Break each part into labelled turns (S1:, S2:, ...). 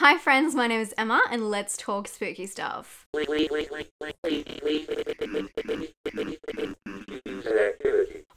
S1: Hi, friends, my name is Emma, and let's talk spooky stuff.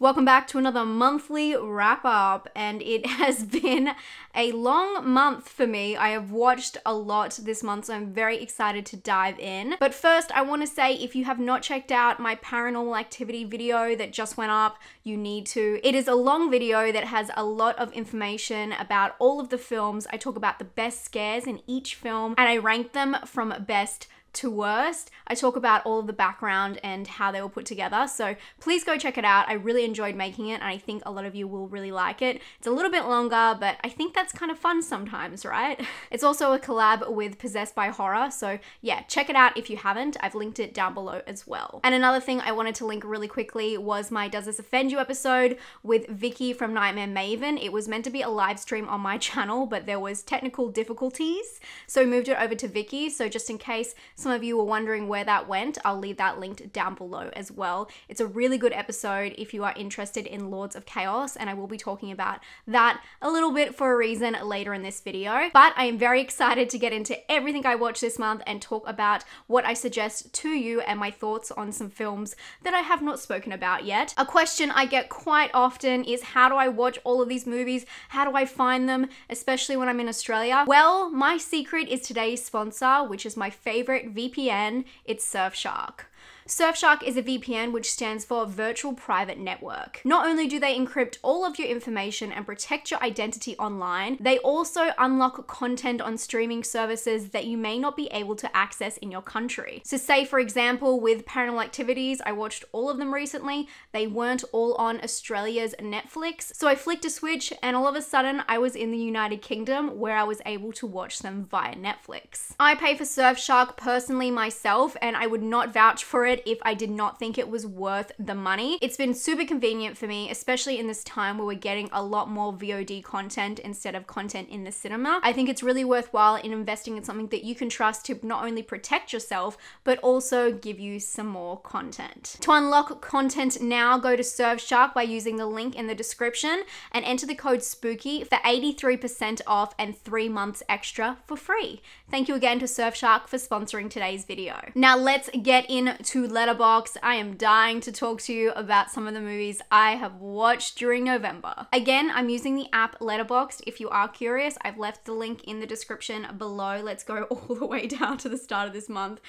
S1: Welcome back to another monthly wrap up, and it has been a long month for me. I have watched a lot this month, so I'm very excited to dive in. But first, I want to say if you have not checked out my paranormal activity video that just went up, you need to. It is a long video that has a lot of information about all of the films. I talk about the best scares in each film, and I rank them from best to worst. I talk about all of the background and how they were put together. So please go check it out. I really enjoyed making it and I think a lot of you will really like it. It's a little bit longer, but I think that's kind of fun sometimes, right? It's also a collab with Possessed by Horror. So yeah, check it out if you haven't. I've linked it down below as well. And another thing I wanted to link really quickly was my Does This Offend You episode with Vicky from Nightmare Maven. It was meant to be a live stream on my channel, but there was technical difficulties. So moved it over to Vicky. So just in case some of you were wondering where that went, I'll leave that linked down below as well. It's a really good episode if you are interested in Lords of Chaos, and I will be talking about that a little bit for a reason later in this video. But I am very excited to get into everything I watched this month and talk about what I suggest to you and my thoughts on some films that I have not spoken about yet. A question I get quite often is how do I watch all of these movies? How do I find them, especially when I'm in Australia? Well, my secret is today's sponsor, which is my favorite VPN, it's Surfshark. Surfshark is a VPN which stands for Virtual Private Network. Not only do they encrypt all of your information and protect your identity online, they also unlock content on streaming services that you may not be able to access in your country. So, say for example, with Paranormal Activities, I watched all of them recently, they weren't all on Australia's Netflix. So, I flicked a switch and all of a sudden I was in the United Kingdom where I was able to watch them via Netflix. I pay for Surfshark personally myself and I would not vouch for it it if I did not think it was worth the money. It's been super convenient for me, especially in this time where we're getting a lot more VOD content instead of content in the cinema. I think it's really worthwhile in investing in something that you can trust to not only protect yourself, but also give you some more content. To unlock content now, go to Surfshark by using the link in the description and enter the code SPOOKY for 83% off and three months extra for free. Thank you again to Surfshark for sponsoring today's video. Now let's get into Letterboxd. I am dying to talk to you about some of the movies I have watched during November. Again, I'm using the app Letterboxd. If you are curious, I've left the link in the description below. Let's go all the way down to the start of this month.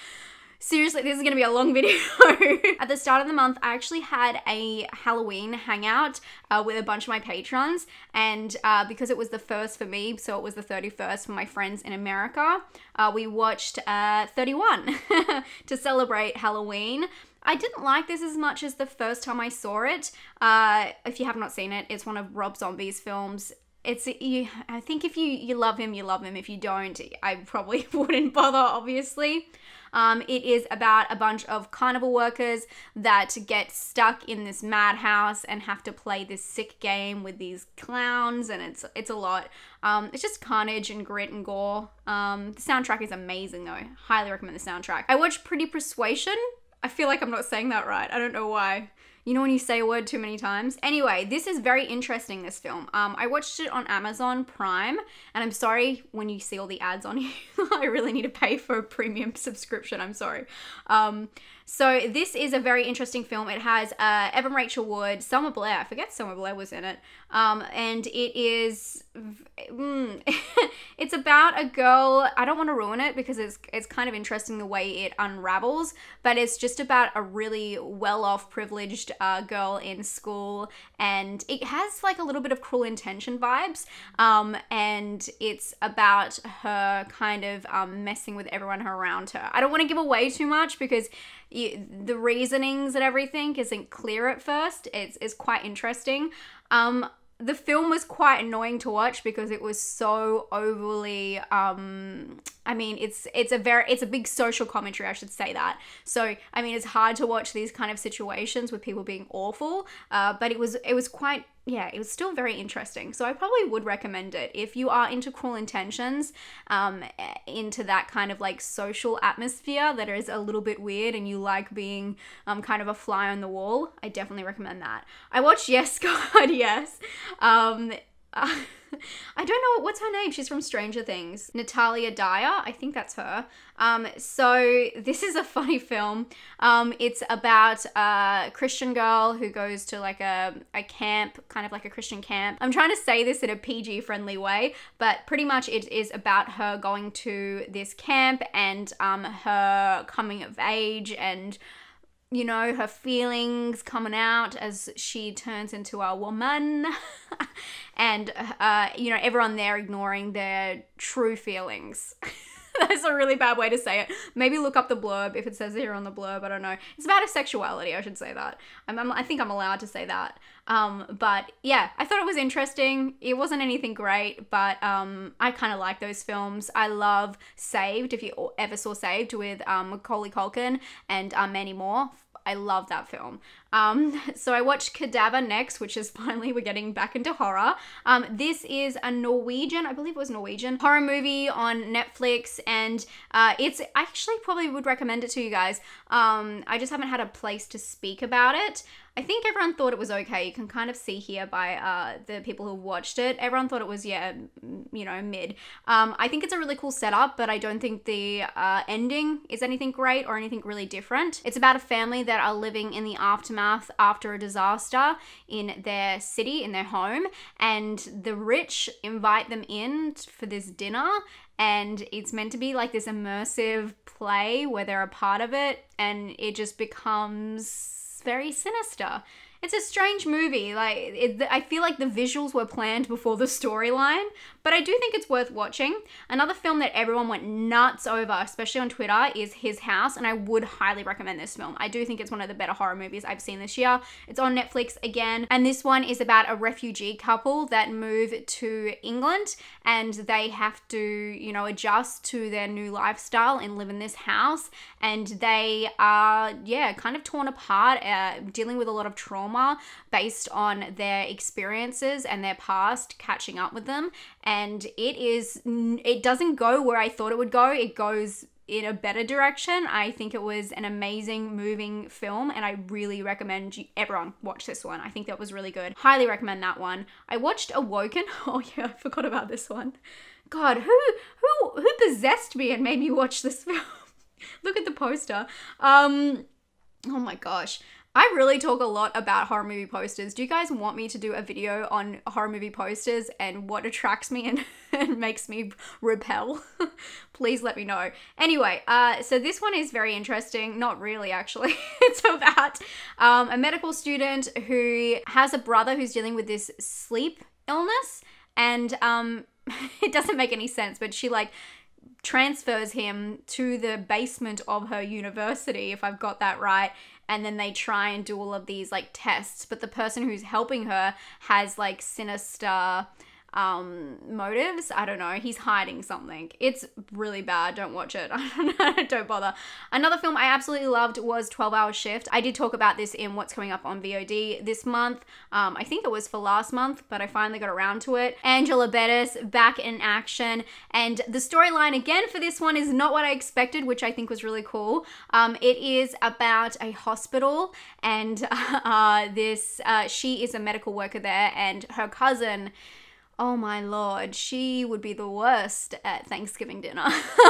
S1: Seriously, this is gonna be a long video. At the start of the month, I actually had a Halloween hangout uh, with a bunch of my patrons, and uh, because it was the first for me, so it was the 31st for my friends in America, uh, we watched uh, 31 to celebrate Halloween. I didn't like this as much as the first time I saw it. Uh, if you have not seen it, it's one of Rob Zombie's films it's you i think if you you love him you love him if you don't i probably wouldn't bother obviously um, it is about a bunch of carnival workers that get stuck in this madhouse and have to play this sick game with these clowns, and it's it's a lot. Um, it's just carnage and grit and gore. Um, the soundtrack is amazing though. Highly recommend the soundtrack. I watched Pretty Persuasion. I feel like I'm not saying that right. I don't know why. You know when you say a word too many times? Anyway, this is very interesting, this film. Um, I watched it on Amazon Prime, and I'm sorry when you see all the ads on here. I really need to pay for a premium subscription. I'm sorry. Um, so this is a very interesting film. It has uh, Evan Rachel Wood, Selma Blair. I forget Selma Blair was in it. Um, and it is, mm, it's about a girl. I don't want to ruin it because it's it's kind of interesting the way it unravels. But it's just about a really well-off, privileged uh, girl in school, and it has like a little bit of cruel intention vibes. Um, and it's about her kind of um, messing with everyone around her. I don't want to give away too much because the reasonings and everything isn't clear at first. It's, it's quite interesting. Um, the film was quite annoying to watch because it was so overly um I mean it's it's a very it's a big social commentary I should say that. So I mean it's hard to watch these kind of situations with people being awful, uh, but it was it was quite yeah, it was still very interesting. So I probably would recommend it if you are into Cruel Intentions, um, into that kind of like social atmosphere that is a little bit weird, and you like being um, kind of a fly on the wall. I definitely recommend that. I watched Yes God Yes. Um, uh, I don't know what's her name. She's from Stranger Things. Natalia Dyer, I think that's her. Um, so this is a funny film. Um, it's about a Christian girl who goes to like a, a camp, kind of like a Christian camp. I'm trying to say this in a PG friendly way, but pretty much it is about her going to this camp and um, her coming of age and you know, her feelings coming out as she turns into a woman. and, uh, you know, everyone there ignoring their true feelings. That's a really bad way to say it. Maybe look up the blurb if it says here on the blurb. I don't know. It's about a sexuality. I should say that. I'm, I'm, i think I'm allowed to say that. Um, but yeah, I thought it was interesting. It wasn't anything great, but um, I kind of like those films. I love Saved. If you ever saw Saved with um, Macaulay Culkin and Mandy Moore, I love that film. Um, so I watched Cadaver next, which is finally we're getting back into horror. Um, this is a Norwegian, I believe it was Norwegian horror movie on Netflix, and uh, it's I actually probably would recommend it to you guys. Um, I just haven't had a place to speak about it. I think everyone thought it was okay. You can kind of see here by uh, the people who watched it. Everyone thought it was, yeah, you know, mid. Um, I think it's a really cool setup, but I don't think the uh, ending is anything great or anything really different. It's about a family that are living in the aftermath after a disaster in their city, in their home, and the rich invite them in for this dinner and it's meant to be like this immersive play where they're a part of it and it just becomes very sinister. It's a strange movie. Like it, I feel like the visuals were planned before the storyline, but I do think it's worth watching. Another film that everyone went nuts over, especially on Twitter, is His House, and I would highly recommend this film. I do think it's one of the better horror movies I've seen this year. It's on Netflix again, and this one is about a refugee couple that move to England and they have to, you know, adjust to their new lifestyle and live in this house, and they are, yeah, kind of torn apart, uh, dealing with a lot of trauma based on their experiences and their past catching up with them. And it is, it doesn't go where I thought it would go. It goes in a better direction. I think it was an amazing, moving film, and I really recommend you, everyone watch this one. I think that was really good. Highly recommend that one. I watched Awoken. Oh yeah, I forgot about this one. God, who who who possessed me and made me watch this film? Look at the poster. Um, oh my gosh. I really talk a lot about horror movie posters. Do you guys want me to do a video on horror movie posters and what attracts me and, and makes me repel? Please let me know. Anyway, uh, so this one is very interesting. Not really, actually. it's about um, a medical student who has a brother who's dealing with this sleep illness, and um, it doesn't make any sense, but she like transfers him to the basement of her university, if I've got that right and then they try and do all of these like tests but the person who's helping her has like sinister um, motives. I don't know. He's hiding something. It's really bad. Don't watch it. don't bother. Another film I absolutely loved was 12 Hour Shift. I did talk about this in what's coming up on VOD this month. Um, I think it was for last month, but I finally got around to it. Angela Bettis back in action. And the storyline again for this one is not what I expected, which I think was really cool. Um, it is about a hospital and uh, this, uh, she is a medical worker there and her cousin Oh my lord, she would be the worst at Thanksgiving dinner.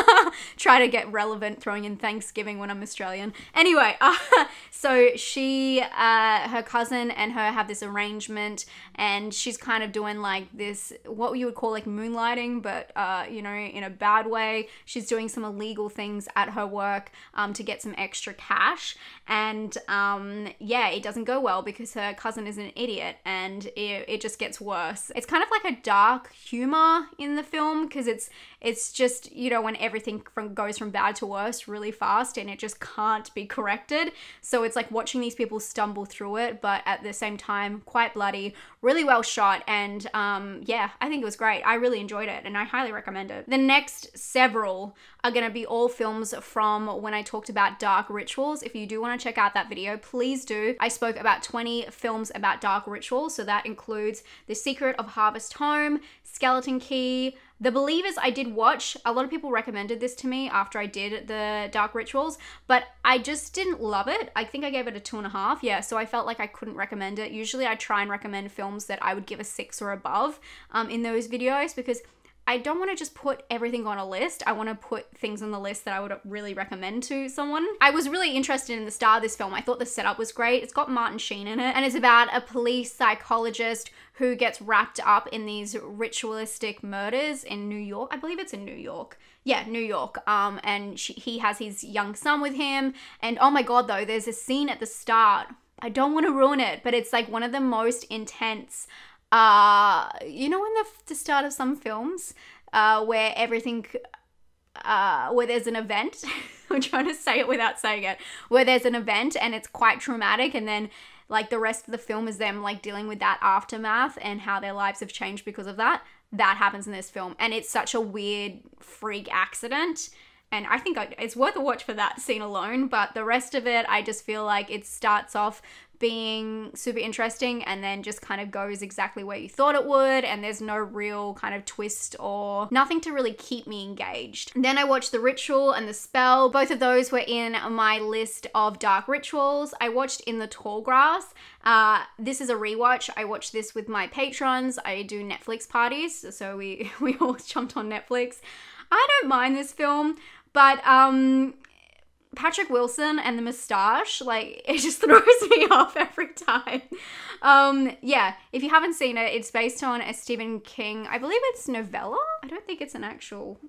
S1: Try to get relevant throwing in Thanksgiving when I'm Australian. Anyway, uh, so she, uh, her cousin and her have this arrangement, and she's kind of doing like this, what you would call like moonlighting, but uh, you know, in a bad way. She's doing some illegal things at her work um, to get some extra cash, and um, yeah, it doesn't go well because her cousin is an idiot, and it, it just gets worse. It's kind of like a dark humor in the film because it's it's just you know when everything from goes from bad to worse really fast and it just can't be corrected. So it's like watching these people stumble through it but at the same time quite bloody really well shot and um yeah i think it was great. I really enjoyed it and i highly recommend it. The next several are going to be all films from when I talked about dark rituals. If you do want to check out that video, please do. I spoke about 20 films about dark rituals, so that includes The Secret of Harvest Home, Skeleton Key, The Believers, I did watch. A lot of people recommended this to me after I did the Dark Rituals, but I just didn't love it. I think I gave it a two and a half. Yeah, so I felt like I couldn't recommend it. Usually I try and recommend films that I would give a six or above um, in those videos because I don't want to just put everything on a list. I want to put things on the list that I would really recommend to someone. I was really interested in the star of this film. I thought the setup was great. It's got Martin Sheen in it, and it's about a police psychologist who gets wrapped up in these ritualistic murders in New York. I believe it's in New York. Yeah, New York. Um, and she, he has his young son with him. And oh my god, though, there's a scene at the start. I don't want to ruin it, but it's like one of the most intense uh, you know, in the, the start of some films, uh, where everything, uh, where there's an event. I'm trying to say it without saying it. Where there's an event and it's quite traumatic, and then like the rest of the film is them like dealing with that aftermath and how their lives have changed because of that. That happens in this film, and it's such a weird freak accident. And I think it's worth a watch for that scene alone. But the rest of it, I just feel like it starts off being super interesting and then just kind of goes exactly where you thought it would and there's no real kind of twist or nothing to really keep me engaged. Then I watched The Ritual and The Spell. Both of those were in my list of dark rituals. I watched In the Tall Grass. Uh, this is a rewatch. I watched this with my patrons. I do Netflix parties, so we we all jumped on Netflix. I don't mind this film, but um Patrick Wilson and the mustache, like it just throws me off every time. Um, yeah, if you haven't seen it, it's based on a Stephen King, I believe it's novella. I don't think it's an actual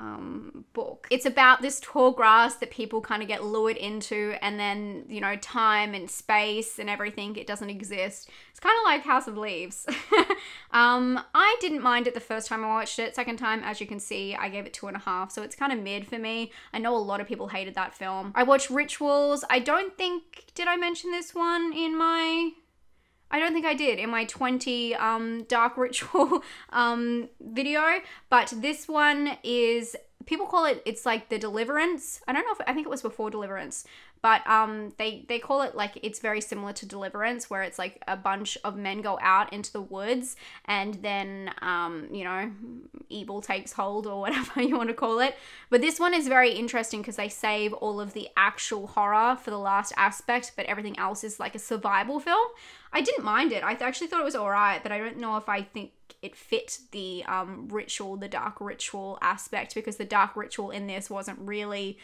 S1: um, book. It's about this tall grass that people kind of get lured into, and then, you know, time and space and everything, it doesn't exist. It's kind of like House of Leaves. um, I didn't mind it the first time I watched it. Second time, as you can see, I gave it two and a half, so it's kind of mid for me. I know a lot of people hated that film. I watched Rituals. I don't think, did I mention this one in my I don't think I did in my 20 um, dark ritual um, video, but this one is people call it it's like the deliverance. I don't know if I think it was before deliverance, but um they they call it like it's very similar to deliverance where it's like a bunch of men go out into the woods and then um you know evil takes hold or whatever you want to call it. But this one is very interesting because they save all of the actual horror for the last aspect but everything else is like a survival film. I didn't mind it. I actually thought it was all right but i don't know if i think it fit the um ritual the dark ritual aspect because the dark ritual in this wasn't really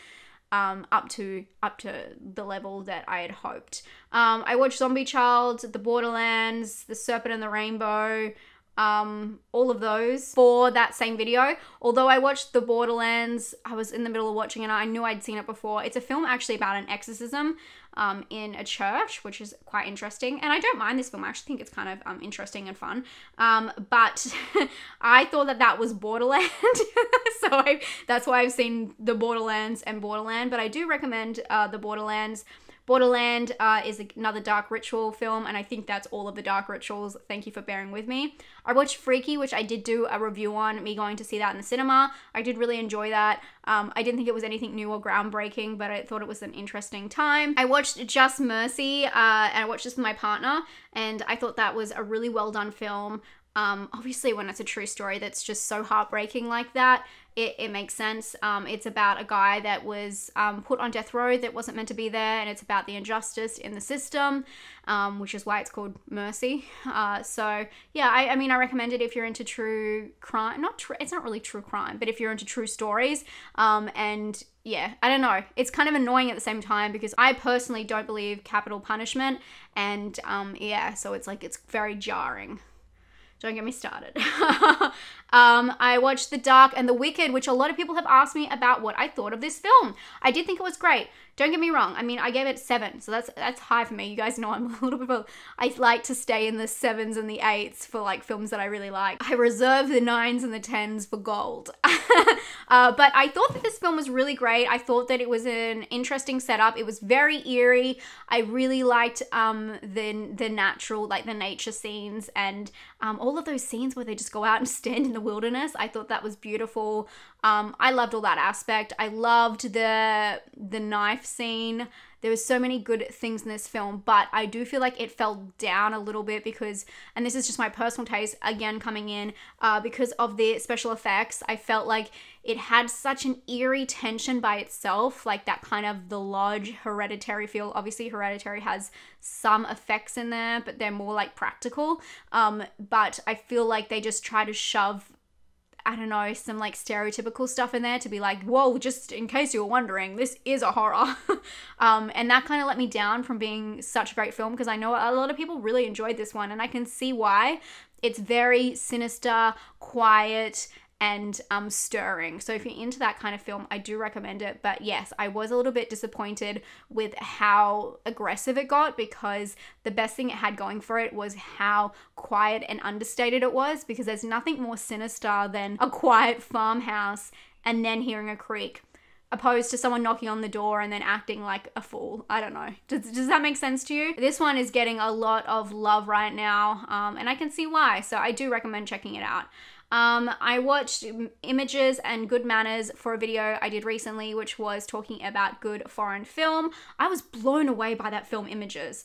S1: um, up to up to the level that I had hoped. Um, I watched Zombie Child, The Borderlands, The Serpent and the Rainbow, um, all of those for that same video. Although I watched The Borderlands, I was in the middle of watching it. I knew I'd seen it before. It's a film actually about an exorcism um, in a church, which is quite interesting. And I don't mind this film. I actually think it's kind of um, interesting and fun. Um, but I thought that that was Borderland. so I, that's why I've seen the Borderlands and Borderland. But I do recommend uh, the Borderlands. Borderland uh, is another dark ritual film, and I think that's all of the dark rituals. Thank you for bearing with me. I watched Freaky, which I did do a review on, me going to see that in the cinema. I did really enjoy that. Um, I didn't think it was anything new or groundbreaking, but I thought it was an interesting time. I watched Just Mercy, uh, and I watched this with my partner, and I thought that was a really well done film. Um, obviously, when it's a true story that's just so heartbreaking like that, it, it makes sense. Um, it's about a guy that was um, put on death row that wasn't meant to be there, and it's about the injustice in the system, um, which is why it's called Mercy. Uh, so yeah, I, I, mean, I recommend it if you're into true crime. Not. It's not really true crime, but if you're into true stories, um, and yeah, I don't know. It's kind of annoying at the same time because I personally don't believe capital punishment, and um, yeah, so it's like it's very jarring. Don't get me started. um, I watched The Dark and The Wicked, which a lot of people have asked me about what I thought of this film. I did think it was great. Don't get me wrong. I mean, I gave it seven, so that's that's high for me. You guys know I'm a little bit. I like to stay in the sevens and the eights for like films that I really like. I reserve the nines and the tens for gold. uh, but I thought that this film was really great. I thought that it was an interesting setup. It was very eerie. I really liked um, the the natural, like the nature scenes, and um, all of those scenes where they just go out and stand in the wilderness. I thought that was beautiful. Um, I loved all that aspect. I loved the the knife scene. There was so many good things in this film, but I do feel like it fell down a little bit because, and this is just my personal taste, again coming in, uh, because of the special effects. I felt like it had such an eerie tension by itself, like that kind of the lodge hereditary feel. Obviously, hereditary has some effects in there, but they're more like practical. Um, but I feel like they just try to shove I don't know, some like stereotypical stuff in there to be like, whoa, just in case you were wondering, this is a horror. um, and that kind of let me down from being such a great film because I know a lot of people really enjoyed this one and I can see why. It's very sinister, quiet, and um, stirring. So if you're into that kind of film, I do recommend it. But yes, I was a little bit disappointed with how aggressive it got because the best thing it had going for it was how quiet and understated it was because there's nothing more sinister than a quiet farmhouse and then hearing a creak opposed to someone knocking on the door and then acting like a fool. I don't know. Does, does that make sense to you? This one is getting a lot of love right now, um, and I can see why. So I do recommend checking it out. Um, I watched Images and Good Manners for a video I did recently, which was talking about good foreign film. I was blown away by that film, Images.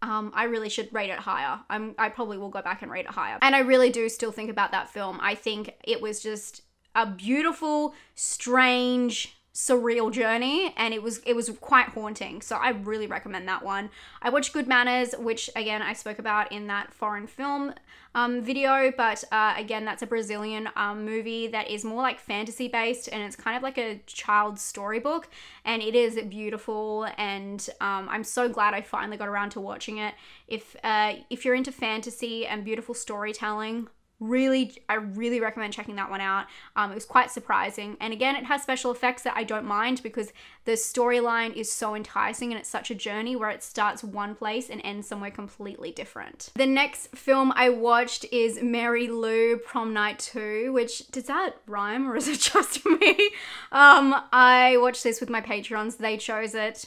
S1: Um, I really should rate it higher. I'm, I probably will go back and rate it higher. And I really do still think about that film. I think it was just a beautiful, strange, surreal journey and it was it was quite haunting. So i really recommend that one. I watched good manners which again i spoke about in that foreign film um, video but uh, again that's a brazilian um, movie that is more like fantasy based and it's kind of like a child's storybook and it is beautiful and um, i'm so glad i finally got around to watching it. If uh, if you're into fantasy and beautiful storytelling really i really recommend checking that one out. Um, it was quite surprising. And again it has special effects that i don't mind because the storyline is so enticing and it's such a journey where it starts one place and ends somewhere completely different. The next film i watched is mary lou prom night 2 which does that rhyme or is it just me? Um i watched this with my patrons. They chose it.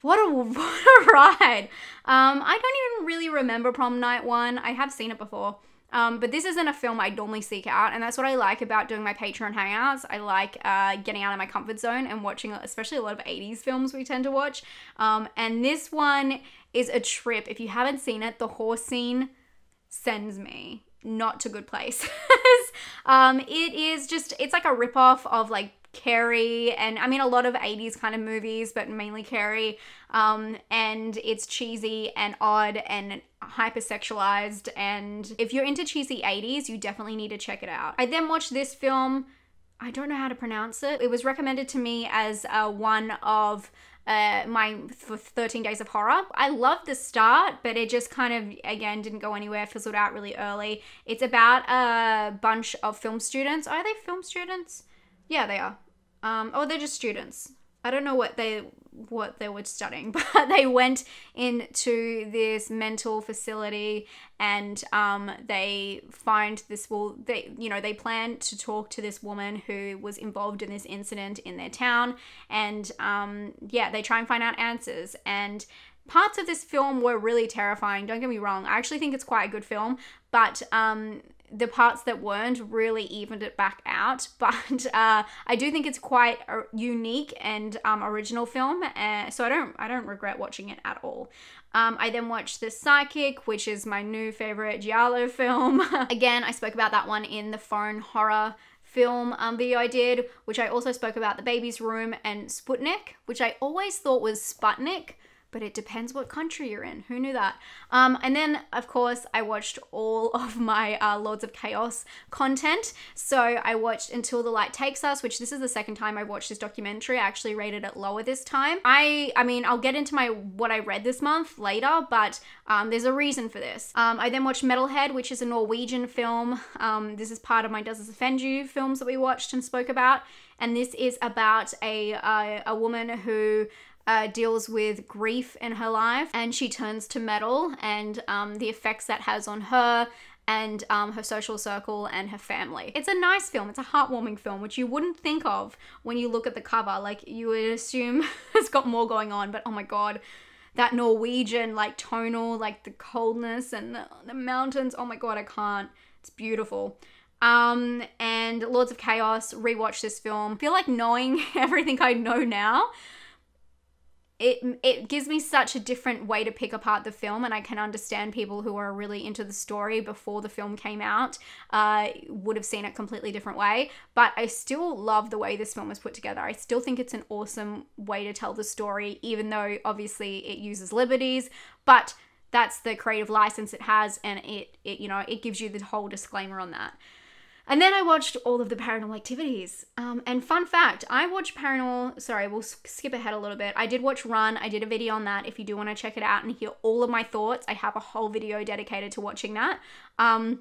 S1: What a what a ride. Um i don't even really remember prom night one. I have seen it before um, but this isn't a film I normally seek out, and that's what I like about doing my Patreon hangouts. I like uh, getting out of my comfort zone and watching, especially a lot of 80s films we tend to watch. Um, and this one is a trip. If you haven't seen it, the horse scene sends me not to good places. um, it is just, it's like a ripoff of like Carrie, and I mean a lot of 80s kind of movies, but mainly Carrie. Um, and it's cheesy and odd and hypersexualized. And if you're into cheesy 80s, you definitely need to check it out. I then watched this film. I don't know how to pronounce it. It was recommended to me as uh, one of uh, my 13 days of horror. I loved the start, but it just kind of, again, didn't go anywhere, fizzled out really early. It's about a bunch of film students. Are they film students? Yeah, they are. Um, oh, they're just students. I don't know what they what they were studying, but they went into this mental facility and um, they find this well they you know they plan to talk to this woman who was involved in this incident in their town and um, yeah they try and find out answers. And parts of this film were really terrifying. Don't get me wrong. I actually think it's quite a good film but um, the parts that weren't really evened it back out. But uh, I do think it's quite a unique and um, original film, uh, so I don't I don't regret watching it at all. Um, I then watched The Psychic, which is my new favorite Giallo film. Again, I spoke about that one in the foreign horror film um, video I did, which I also spoke about The Baby's Room and Sputnik, which I always thought was Sputnik but it depends what country you're in. Who knew that? Um, and then, of course, I watched all of my uh, Lords of Chaos content. So I watched Until the Light Takes Us, which this is the second time I watched this documentary. I actually rated it lower this time. I, I mean, I'll get into my what I read this month later, but um, there's a reason for this. Um, I then watched Metalhead, which is a Norwegian film. Um, this is part of my Does This Offend You films that we watched and spoke about. And this is about a, uh, a woman who uh, deals with grief in her life and she turns to metal and um, the effects that has on her and um, her social circle and her family. It's a nice film. It's a heartwarming film, which you wouldn't think of when you look at the cover. Like you would assume it's got more going on, but oh my god, that Norwegian like tonal, like the coldness and the, the mountains. Oh my god, I can't. It's beautiful. Um, and Lords of Chaos, rewatch this film. I feel like knowing everything I know now it it gives me such a different way to pick apart the film, and I can understand people who are really into the story before the film came out uh, would have seen it completely different way. But I still love the way this film was put together. I still think it's an awesome way to tell the story, even though obviously it uses liberties, but that's the creative license it has, and it, it you know it gives you the whole disclaimer on that. And then I watched all of the paranormal activities. Um, and fun fact, I watched paranormal. Sorry, we'll skip ahead a little bit. I did watch Run. I did a video on that. If you do want to check it out and hear all of my thoughts, I have a whole video dedicated to watching that. Um,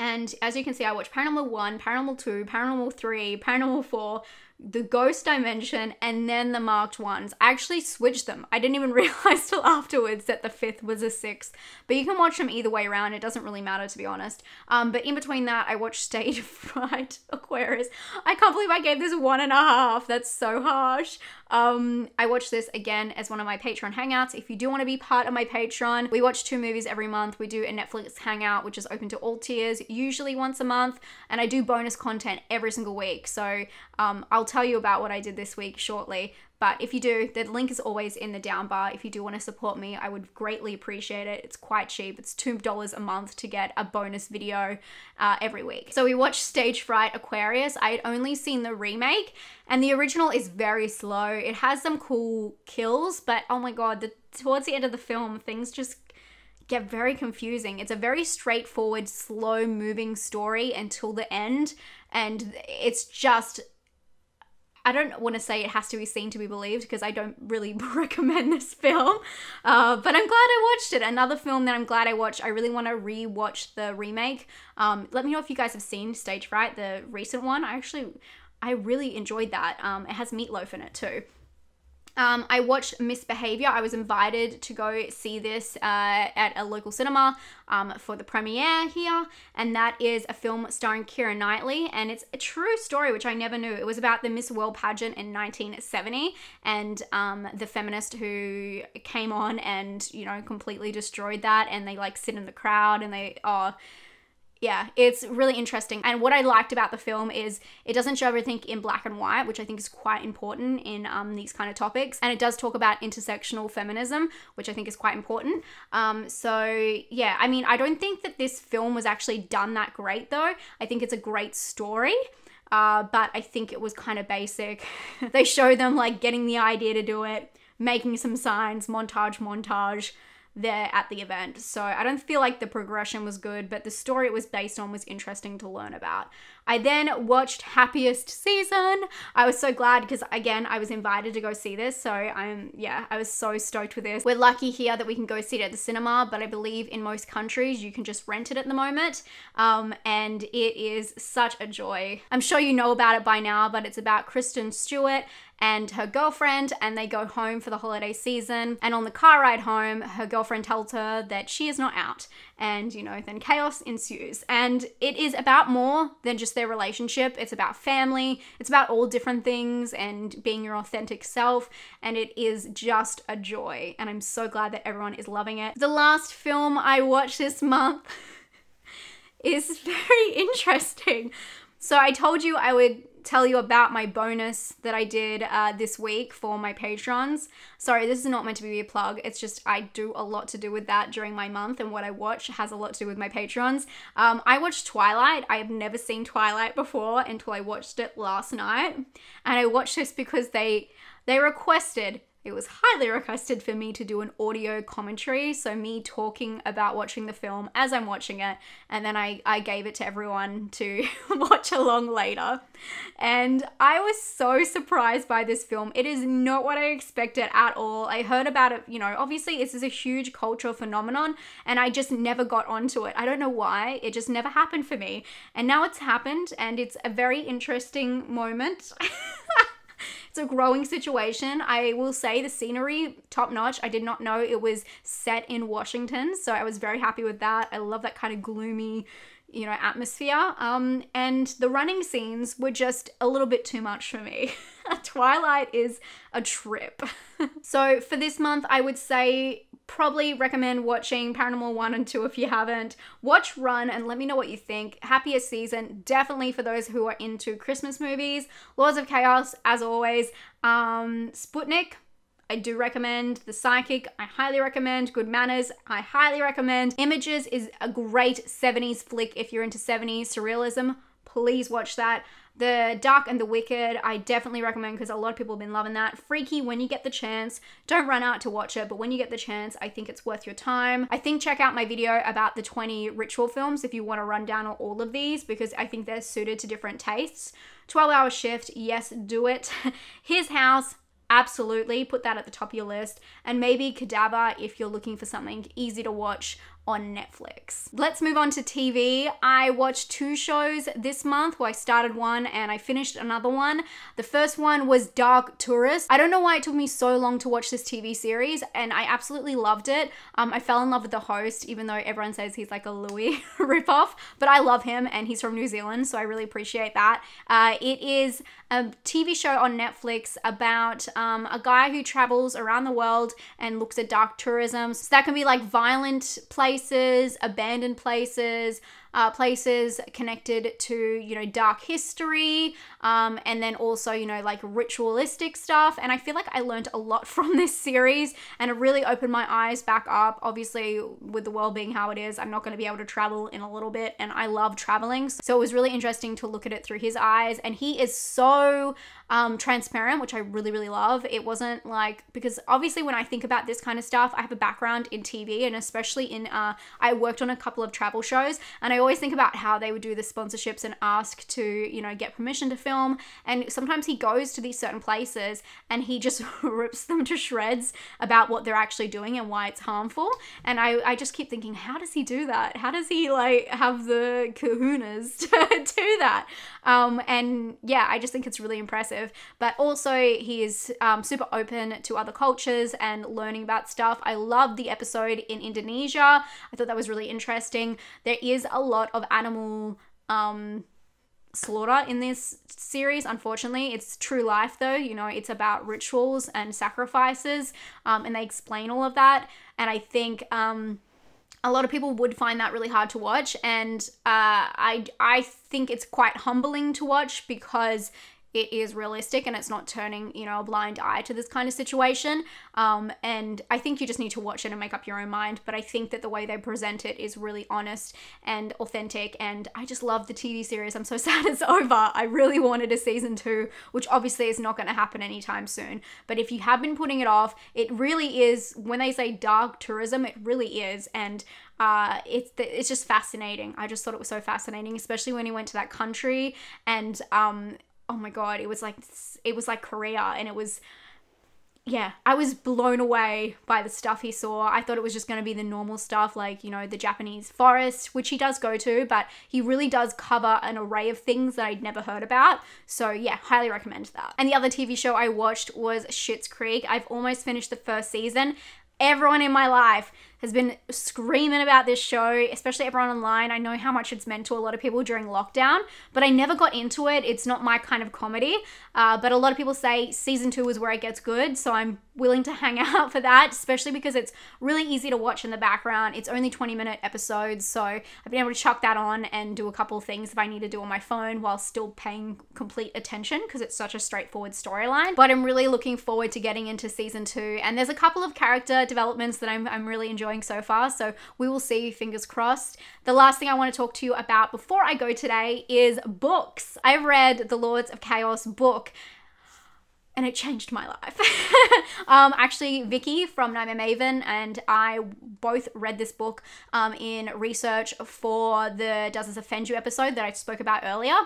S1: and as you can see, I watched Paranormal 1, Paranormal 2, Paranormal 3, Paranormal 4, the ghost dimension and then the marked ones. I actually switched them. I didn't even realize till afterwards that the fifth was a sixth. But you can watch them either way around. It doesn't really matter to be honest. Um, but in between that, I watched Stage Fright Aquarius. I can't believe I gave this one and a half. That's so harsh. Um, I watched this again as one of my Patreon hangouts. If you do want to be part of my Patreon, we watch two movies every month. We do a Netflix hangout, which is open to all tiers, usually once a month, and I do bonus content every single week. So um, I'll tell you about what I did this week shortly. But if you do, the link is always in the down bar. If you do want to support me, I would greatly appreciate it. It's quite cheap. It's $2 a month to get a bonus video uh, every week. So we watched Stage Fright Aquarius. I had only seen the remake, and the original is very slow. It has some cool kills, but oh my god, the, towards the end of the film, things just get very confusing. It's a very straightforward, slow moving story until the end, and it's just I don't want to say it has to be seen to be believed because I don't really recommend this film. Uh, but I'm glad I watched it. Another film that I'm glad I watched. I really want to re-watch the remake. Um, let me know if you guys have seen Stage Fright, the recent one. I actually, I really enjoyed that. Um, it has Meatloaf in it too. Um, I watched Misbehavior. I was invited to go see this uh, at a local cinema um, for the premiere here, and that is a film starring Keira Knightley, and it's a true story, which I never knew. It was about the Miss World pageant in 1970, and um, the feminist who came on and you know completely destroyed that, and they like sit in the crowd and they oh yeah, it's really interesting. And what I liked about the film is it doesn't show everything in black and white, which I think is quite important in um, these kind of topics. And it does talk about intersectional feminism, which I think is quite important. Um, so, yeah, I mean, I don't think that this film was actually done that great, though. I think it's a great story. Uh, but I think it was kind of basic. they show them like getting the idea to do it, making some signs, montage, montage there at the event. So I don't feel like the progression was good, but the story it was based on was interesting to learn about. I then watched Happiest Season. I was so glad because again, I was invited to go see this. So I'm yeah, I was so stoked with this. We're lucky here that we can go see it at the cinema, but I believe in most countries you can just rent it at the moment. Um, and it is such a joy. I'm sure you know about it by now, but it's about Kristen Stewart and her girlfriend, and they go home for the holiday season. And on the car ride home, her girlfriend tells her that she is not out. And, you know, then chaos ensues. And it is about more than just their relationship, it's about family, it's about all different things and being your authentic self. And it is just a joy. And I'm so glad that everyone is loving it. The last film I watched this month is very interesting. So I told you I would tell you about my bonus that I did uh, this week for my patrons. Sorry, this is not meant to be a plug. It's just I do a lot to do with that during my month, and what I watch has a lot to do with my patrons. Um, I watched Twilight. I have never seen Twilight before until I watched it last night, and I watched this because they they requested it was highly requested for me to do an audio commentary, so me talking about watching the film as I'm watching it, and then I, I gave it to everyone to watch along later. And I was so surprised by this film. It is not what I expected at all. I heard about it, you know, obviously this is a huge cultural phenomenon, and I just never got onto it. I don't know why, it just never happened for me. And now it's happened, and it's a very interesting moment. it's a growing situation. I will say the scenery, top notch. I did not know it was set in Washington, so I was very happy with that. I love that kind of gloomy, you know, atmosphere. Um, and the running scenes were just a little bit too much for me. Twilight is a trip. so for this month, I would say probably recommend watching Paranormal 1 and 2 if you haven't. Watch Run and let me know what you think. Happiest season, definitely for those who are into Christmas movies. Lords of Chaos, as always. Um, Sputnik, I do recommend The Psychic. I highly recommend Good Manners. I highly recommend Images is a great 70s flick if you're into 70s surrealism. Please watch that. The Dark and the Wicked, I definitely recommend because a lot of people have been loving that. Freaky, when you get the chance, don't run out to watch it, but when you get the chance, I think it's worth your time. I think check out my video about the 20 ritual films if you want to run down all of these because I think they're suited to different tastes. 12 hour shift, yes, do it. His house, absolutely put that at the top of your list. And maybe cadaver if you're looking for something easy to watch on Netflix. Let's move on to TV. I watched two shows this month. Well, I started one and I finished another one. The first one was Dark Tourist. I don't know why it took me so long to watch this TV series, and I absolutely loved it. Um, I fell in love with the host, even though everyone says he's like a Louis ripoff, but I love him and he's from New Zealand, so I really appreciate that. Uh, it is a TV show on Netflix about um, a guy who travels around the world and looks at dark tourism. So that can be like violent places places, abandoned places, uh, places connected to you know dark history um, and then also you know like ritualistic stuff. And i feel like i learned a lot from this series and it really opened my eyes back up obviously with the world being how it is. I'm not going to be able to travel in a little bit and i love traveling. So it was really interesting to look at it through his eyes. And he is so um, transparent, which I really, really love. It wasn't like, because obviously when I think about this kind of stuff, I have a background in TV and especially in, uh, I worked on a couple of travel shows and I always think about how they would do the sponsorships and ask to, you know, get permission to film. And sometimes he goes to these certain places and he just rips them to shreds about what they're actually doing and why it's harmful. And I, I just keep thinking, how does he do that? How does he like have the kahunas to do that? Um, and yeah, I just think it's really impressive. But also, he is um, super open to other cultures and learning about stuff. I loved the episode in Indonesia. I thought that was really interesting. There is a lot of animal um, slaughter in this series unfortunately. It's true life though you know it's about rituals and sacrifices um, and they explain all of that. And i think um, a lot of people would find that really hard to watch. And uh, I, I think it's quite humbling to watch because it is realistic and it's not turning, you know, a blind eye to this kind of situation. Um, and I think you just need to watch it and make up your own mind. But I think that the way they present it is really honest and authentic. And I just love the TV series. I'm so sad it's over. I really wanted a season two, which obviously is not going to happen anytime soon. But if you have been putting it off, it really is, when they say dark tourism, it really is. And uh, it's it's just fascinating. I just thought it was so fascinating, especially when he went to that country and um, oh my god, it was like it was like Korea and it was yeah, I was blown away by the stuff he saw. I thought it was just going to be the normal stuff, like, you know, the Japanese forest, which he does go to, but he really does cover an array of things that I'd never heard about. So, yeah, highly recommend that. And the other TV show I watched was Schitt's Creek. I've almost finished the first season. Everyone in my life has been screaming about this show, especially everyone online. I know how much it's meant to a lot of people during lockdown, but I never got into it. It's not my kind of comedy. Uh, but a lot of people say season two is where it gets good, so I'm willing to hang out for that, especially because it's really easy to watch in the background. It's only 20 minute episodes, so I've been able to chuck that on and do a couple of things if I need to do on my phone while still paying complete attention because it's such a straightforward storyline. But I'm really looking forward to getting into season two, and there's a couple of character developments that I'm, I'm really enjoying so far. So we will see, fingers crossed. The last thing I want to talk to you about before I go today is books. I read the Lords of Chaos book and it changed my life. um, actually, Vicky from Nightmare Maven and I both read this book um, in research for the Does This Offend You episode that I spoke about earlier.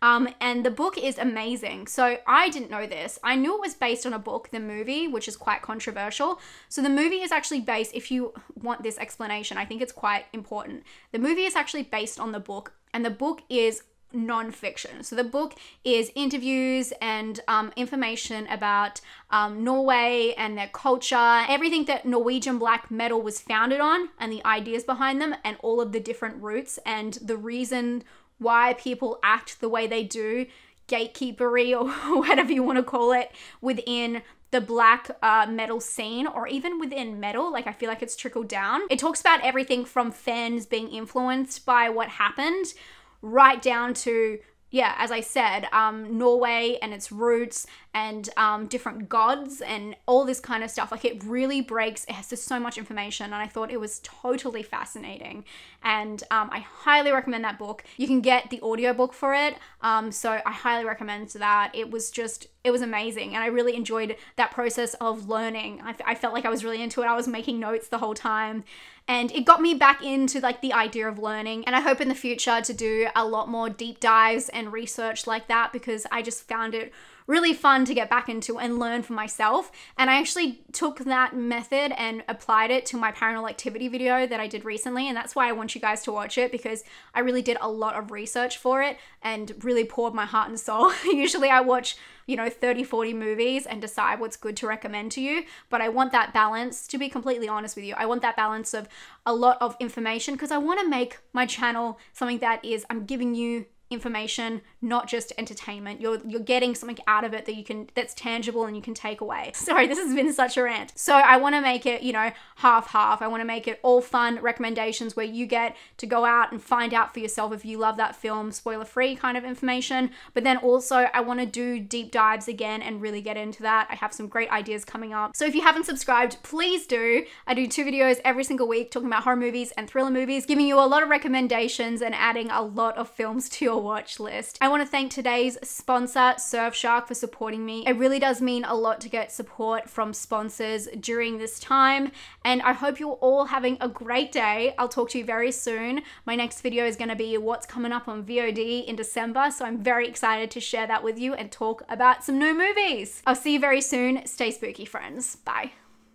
S1: Um, and the book is amazing. So I didn't know this. I knew it was based on a book, the movie, which is quite controversial. So the movie is actually based, if you want this explanation, I think it's quite important. The movie is actually based on the book, and the book is non-fiction. So the book is interviews and um, information about um, Norway and their culture, everything that Norwegian black metal was founded on, and the ideas behind them, and all of the different roots and the reason why people act the way they do, gatekeepery or whatever you want to call it, within the black uh, metal scene or even within metal. Like, I feel like it's trickled down. It talks about everything from fans being influenced by what happened right down to yeah, as I said, um, Norway and its roots and um, different gods and all this kind of stuff. Like it really breaks, it has just so much information. And I thought it was totally fascinating. And um, I highly recommend that book. You can get the audiobook for it. Um, so I highly recommend that. It was just, it was amazing. And I really enjoyed that process of learning. I, I felt like I was really into it. I was making notes the whole time and it got me back into like the idea of learning and i hope in the future to do a lot more deep dives and research like that because i just found it really fun to get back into and learn for myself. And I actually took that method and applied it to my paranormal activity video that I did recently. And that's why I want you guys to watch it because I really did a lot of research for it and really poured my heart and soul. Usually I watch you know 30 40 movies and decide what's good to recommend to you. But i want that balance to be completely honest with you i want that balance of a lot of information because i want to make my channel something that is i'm giving you information, not just entertainment. You're you're getting something out of it that you can that's tangible and you can take away. Sorry, this has been such a rant. So I want to make it, you know, half half. I want to make it all fun recommendations where you get to go out and find out for yourself if you love that film, spoiler free kind of information. But then also I want to do deep dives again and really get into that. I have some great ideas coming up. So if you haven't subscribed, please do. I do two videos every single week talking about horror movies and thriller movies, giving you a lot of recommendations and adding a lot of films to your watch list. I want to thank today's sponsor, Surfshark, for supporting me. It really does mean a lot to get support from sponsors during this time, and I hope you're all having a great day. I'll talk to you very soon. My next video is going to be what's coming up on VOD in December, so I'm very excited to share that with you and talk about some new movies. I'll see you very soon. Stay spooky, friends. Bye.